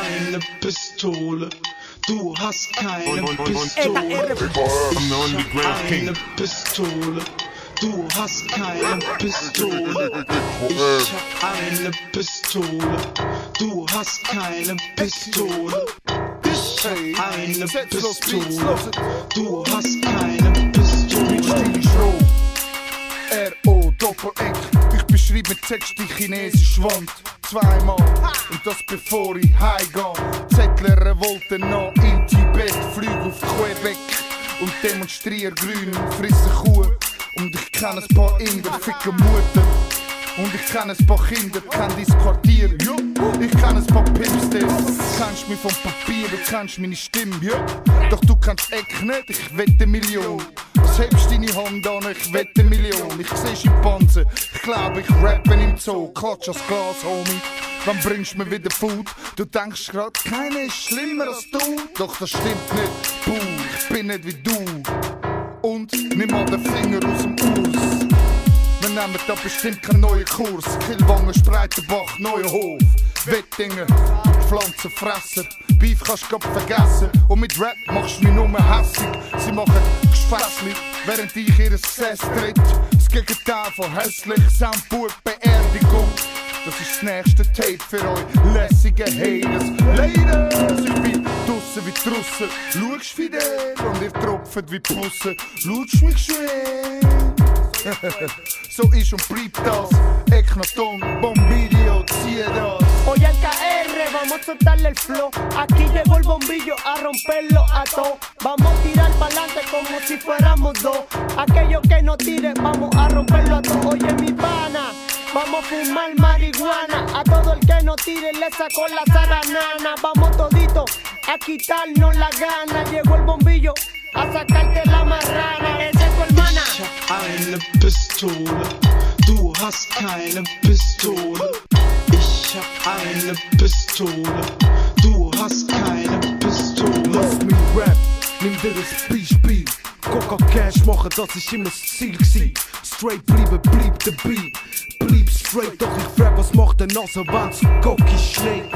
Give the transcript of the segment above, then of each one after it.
eine Pistole. Du hast keine Pistole. Ich hab eine Pistole. Du hast keine Pistole. Ich hab eine Pistole. Du hast keine Pistole. Ich hab eine Pistole. Du hast keine Pistole. Stil ist roh. R-O Doppel-Eck. Ich beschreibe Text die chinesische Wand. Zweimal. Und das bevor ich heimgehe. Zettler Revolte noch in Tibet. Flüge auf Quebec. Und demonstriere grün und frisse Kuh. Und ich kenne ein paar Inder, ficke Mutter. Und ich kenne ein paar Kinder, kenn dein Quartier. Ich kenne ein paar du kennst mich vom Papier, du kennst meine Stimme. Doch du kennst Eck nicht, ich wette Million. Was hebst deine Hand an, ich wette Million. Ich seh Schimpansen, ich glaube ich rappe im Zoo. Klatsch das Glas, Homie. Wann bringst du mir wieder Food? Du denkst grad, keiner ist schlimmer als du. Doch das stimmt nicht, Buh, ich bin nicht wie du. Und nimm mal den Finger aus dem Aus. Wir nehmen da bestimmt keinen neuen Kurs. Killwangen, Spreitenbach, neuer Hof. Wettingen, Pflanzenfresser. Beef kannst du vergessen. Und mit Rap machst du mich nur hässig. Gespässli, während ich ihr Sess tritt. Das Gegenteil von hässlich, Soundboard, Beerdigung. Das ist das nächste Tape für euch lässige Haters. Ladies, ich bin draussen wie Russen. Schaust fidel und ihr tropft wie Pussen. Schaust mich schön. so ist und bleibt das. Eknaton, Bombilio, ziehe das. Oye al KR, vamos a soltarle el flow. Aquí llegó el bombillo a romperlo a todo. Vamos si fuéramos dos. Aquellos que no tiren, vamos a romperlo a todo. Oye mi pana, vamos a fumar marihuana. A todo el que no tire le sacó la zaranana. Vamos todito a quitarnos la gana. Llegó el bombillo a sacarte la marrana. Esa es tu hermana. Ich hab eine Pistole. Du hast keine Pistole. Ich hab eine Pistole. Du hast keine Pistole. Lass mich Rap, nimm dir das Beispiel. Coca Cash machen, das ist immer das Ziel gsi. Straight bleiben, bleib dabei. Bleib straight, doch ich frag, was macht der Nase, wenn's Cocky schlägt?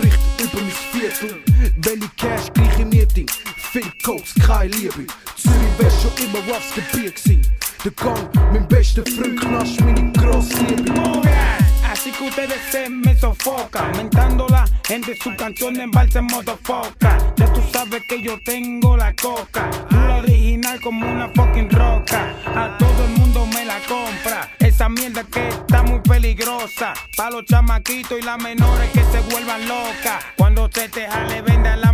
Bricht über mein Viertel, ich Cash gleich im Meeting. Viel Koks, keine Liebe. Zürich wär schon immer Ruffs Gebiet gsi. Der Gang, mein bester Freund, Knasch, meine grosse Liebe. Así que ustedes se me sofocan, mentando la gente su canción en balsa modo foca. Ya tú sabes que yo tengo la coca, como una fucking roca. A todo el mundo me la compra, esa mierda que está muy peligrosa. Pa' los chamaquitos y las menores que se vuelvan locas. Cuando se te jale, venda la